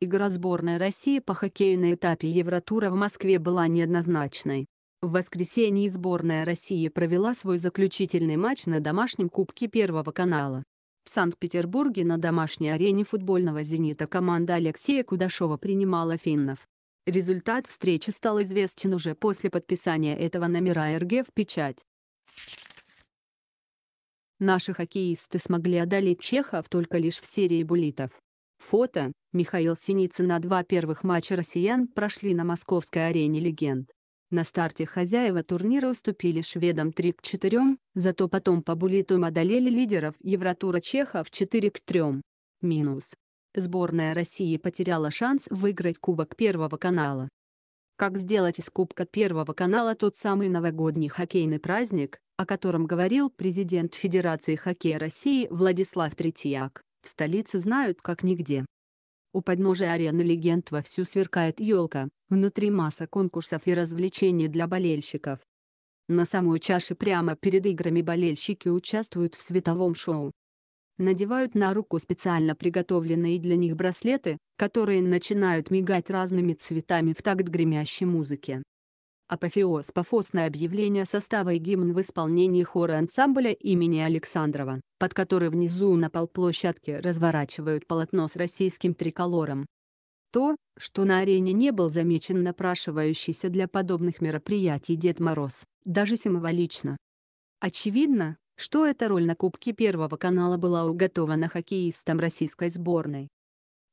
Игра сборной России по хоккею на этапе Евротура в Москве была неоднозначной. В воскресенье сборная России провела свой заключительный матч на домашнем Кубке Первого канала. В Санкт-Петербурге на домашней арене футбольного «Зенита» команда Алексея Кудашова принимала финнов. Результат встречи стал известен уже после подписания этого номера РГ в печать. Наши хоккеисты смогли одолеть чехов только лишь в серии буллитов. Фото. Михаил Синицын на два первых матча россиян прошли на московской арене легенд. На старте хозяева турнира уступили шведам 3 к 4, зато потом по буллиту одолели лидеров Евротура чехов 4 к 3. Минус. Сборная России потеряла шанс выиграть Кубок Первого канала. Как сделать из Кубка Первого канала тот самый новогодний хоккейный праздник, о котором говорил президент Федерации хоккея России Владислав Третьяк, в столице знают как нигде. У подножия арены легенд вовсю сверкает елка, внутри масса конкурсов и развлечений для болельщиков. На самой чаше прямо перед играми болельщики участвуют в световом шоу. Надевают на руку специально приготовленные для них браслеты, которые начинают мигать разными цветами в такт гремящей музыке. Апофеоз пафосное объявление состава и гимн в исполнении хора ансамбля имени Александрова, под который внизу на полплощадке разворачивают полотно с российским триколором. То, что на арене не был замечен напрашивающийся для подобных мероприятий Дед Мороз, даже символично. Очевидно, что эта роль на Кубке Первого канала была уготована хоккеистам российской сборной.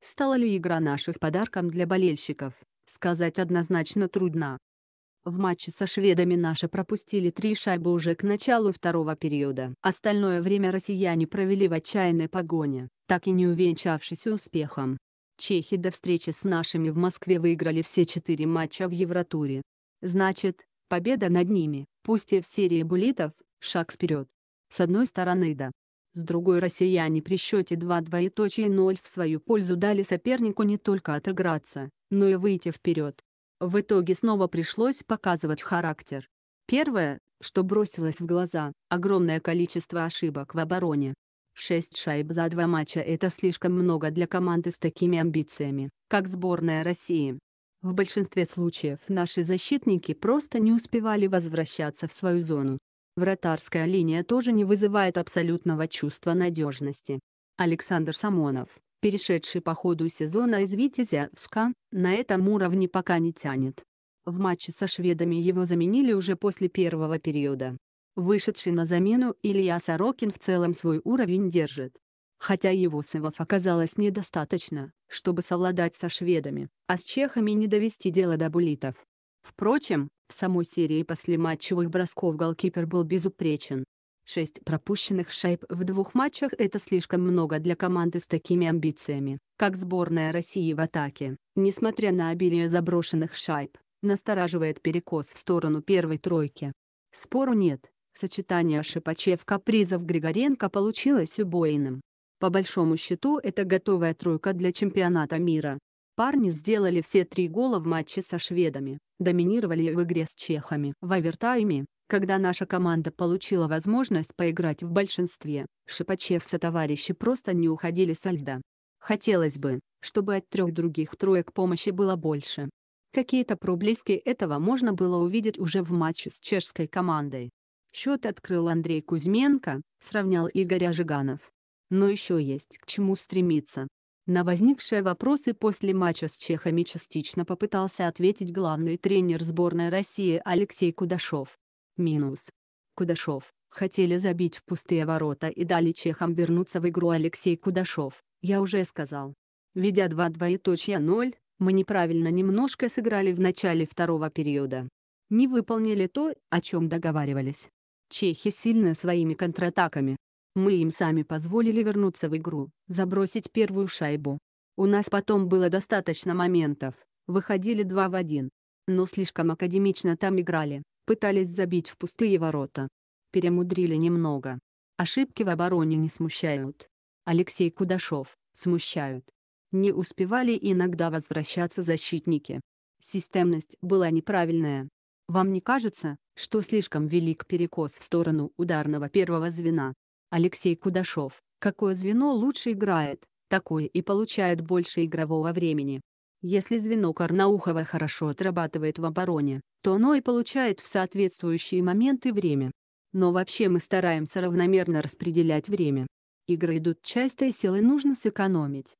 Стала ли игра наших подарком для болельщиков, сказать однозначно трудно. В матче со шведами наши пропустили три шайбы уже к началу второго периода. Остальное время россияне провели в отчаянной погоне, так и не увенчавшись успехом. Чехи до встречи с нашими в Москве выиграли все четыре матча в Евротуре. Значит, победа над ними, пусть и в серии буллитов, шаг вперед. С одной стороны да. С другой россияне при счете 2 двоеточие 0 в свою пользу дали сопернику не только отыграться, но и выйти вперед. В итоге снова пришлось показывать характер. Первое, что бросилось в глаза, огромное количество ошибок в обороне. Шесть шайб за два матча – это слишком много для команды с такими амбициями, как сборная России. В большинстве случаев наши защитники просто не успевали возвращаться в свою зону. Вратарская линия тоже не вызывает абсолютного чувства надежности. Александр Самонов, перешедший по ходу сезона из Витязя в СКА, на этом уровне пока не тянет. В матче со шведами его заменили уже после первого периода. Вышедший на замену Илья Сорокин в целом свой уровень держит. Хотя его сывов оказалось недостаточно, чтобы совладать со шведами, а с чехами не довести дело до булитов. Впрочем, в самой серии после матчевых бросков голкипер был безупречен. Шесть пропущенных шайб в двух матчах – это слишком много для команды с такими амбициями, как сборная России в атаке. Несмотря на обилие заброшенных шайб, настораживает перекос в сторону первой тройки. Спору нет, сочетание Шипачев-Капризов-Григоренко получилось убойным. По большому счету это готовая тройка для чемпионата мира. Парни сделали все три гола в матче со шведами, доминировали в игре с чехами. В овертайме, когда наша команда получила возможность поиграть в большинстве, Шипачев товарищи просто не уходили со льда. Хотелось бы, чтобы от трех других троек помощи было больше. Какие-то проблески этого можно было увидеть уже в матче с чешской командой. Счет открыл Андрей Кузьменко, сравнял Игоря Жиганов. Но еще есть к чему стремиться. На возникшие вопросы после матча с чехами частично попытался ответить главный тренер сборной России Алексей Кудашов. Минус. Кудашов. Хотели забить в пустые ворота и дали чехам вернуться в игру Алексей Кудашов, я уже сказал. Ведя 2 двоеточие 0, мы неправильно немножко сыграли в начале второго периода. Не выполнили то, о чем договаривались. Чехи сильны своими контратаками. Мы им сами позволили вернуться в игру, забросить первую шайбу. У нас потом было достаточно моментов, выходили 2 в 1. Но слишком академично там играли, Пытались забить в пустые ворота. Перемудрили немного. Ошибки в обороне не смущают. Алексей Кудашов, смущают. Не успевали иногда возвращаться защитники. Системность была неправильная. Вам не кажется, что слишком велик перекос в сторону ударного первого звена? Алексей Кудашов, какое звено лучше играет, такой и получает больше игрового времени. Если звено Карнаухова хорошо отрабатывает в обороне, то оно и получает в соответствующие моменты время. Но вообще мы стараемся равномерно распределять время. Игры идут часто и силы нужно сэкономить.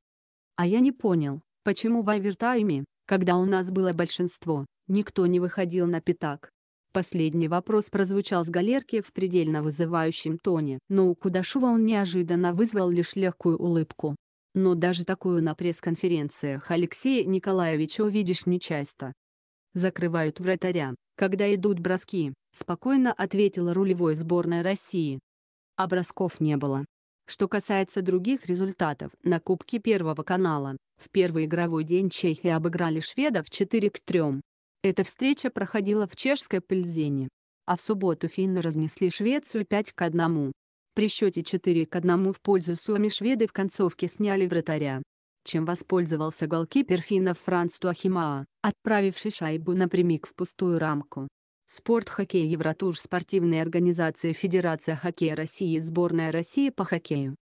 А я не понял, почему в овертайме, когда у нас было большинство, никто не выходил на пятак. Последний вопрос прозвучал с галерки в предельно вызывающем тоне, но у Кудашова он неожиданно вызвал лишь легкую улыбку. Но даже такую на пресс-конференциях Алексея Николаевича увидишь нечасто. Закрывают вратаря, когда идут броски, спокойно ответила рулевой сборной России. А бросков не было. Что касается других результатов, на Кубке Первого канала, в первый игровой день чехи обыграли шведов 4 к 3. Эта встреча проходила в чешской Пельзене. А в субботу финны разнесли Швецию 5 к 1. При счете 4 к 1 в пользу Суоми шведы в концовке сняли вратаря. Чем воспользовался голкипер финнов Франц Туахимаа, отправивший шайбу напрямик в пустую рамку. Спорт хоккей Евротур спортивная организация Федерация хоккея России Сборная России по хоккею